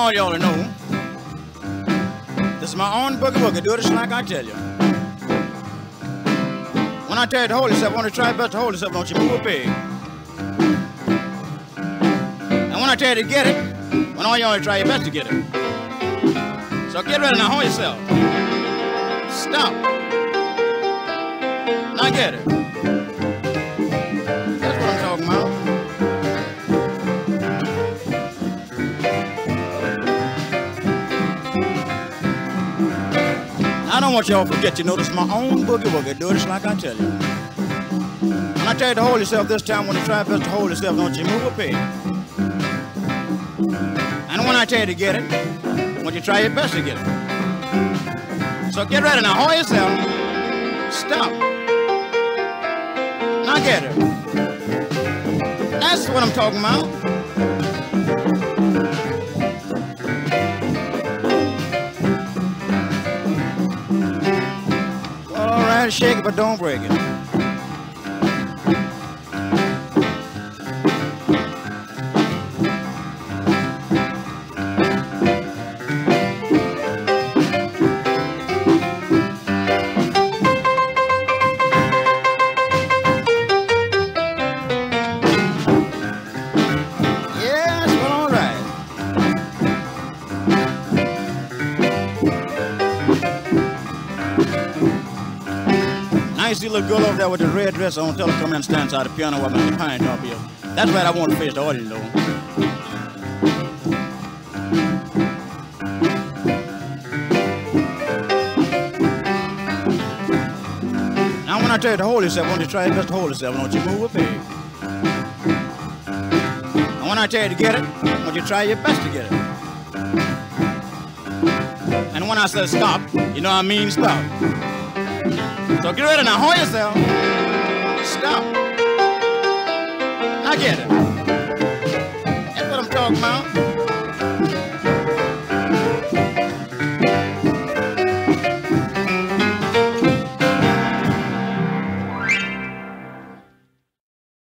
all y'all to know. This is my own boogie woogie. Do it just like I tell you. When I tell you to hold yourself, want to try best to hold yourself, don't you move a peg. And when I tell you to get it, when all y'all try your best to get it. So get ready now, hold yourself. Stop. Now get it. Don't want y'all to forget, you know, this is my own boogie woogie. Do this like I tell you. When I tell you to hold yourself this time, when you try best to hold yourself, don't you move a peg. And when I tell you to get it, when you try your best to get it. So get ready now, hold yourself. Stop. Now get it. That's what I'm talking about. Shake it, but don't break it. Nice little girl over there with the red dress on. Tell her to come and stand beside the piano while I'm the pine top here. That's right, I want to face the audience, though. Now, when I tell you to hold yourself, I want you to try your best to hold yourself. Don't you move a peg. And when I tell you to get it, I want you to try your best to get it. And when I say stop, you know I mean stop. So get ready now, hold yourself. Stop. I get it.